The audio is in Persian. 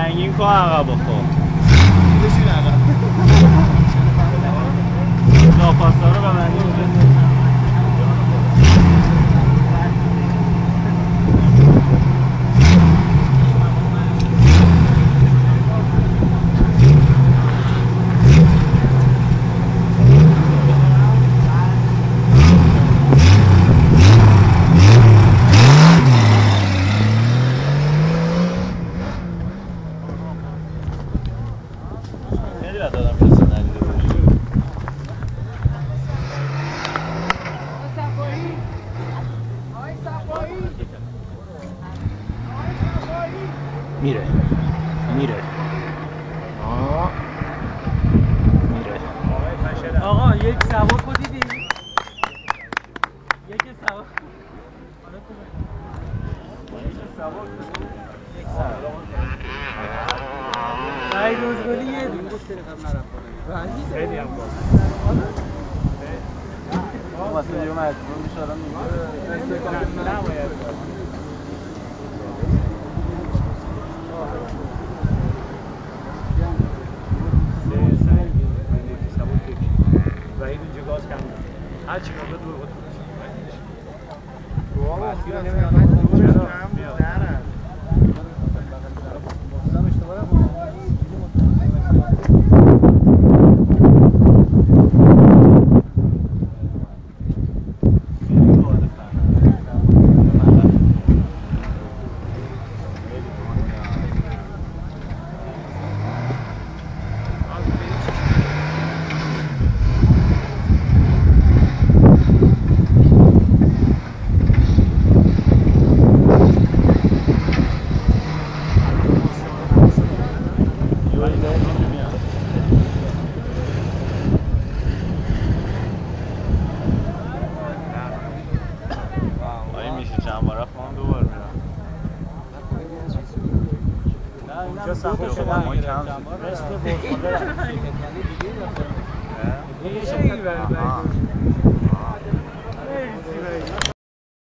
سنگین کن عقب بخور. بشین عقب. لاپاسا رو ببندیم اونجا خیلی آدم کسی ندیده باشه میره. میره. آه. میره. آقا یک سوار کو دیدی؟ یک سوار سعید روزگلی یه دونه خیلی هم باز واسه یه مجبور میشه آدم نباید وحید اینجا گاز کم هر چی گاز دور بود آیا اینجا سخت شده، ما کم شد. رست برخورده اه؟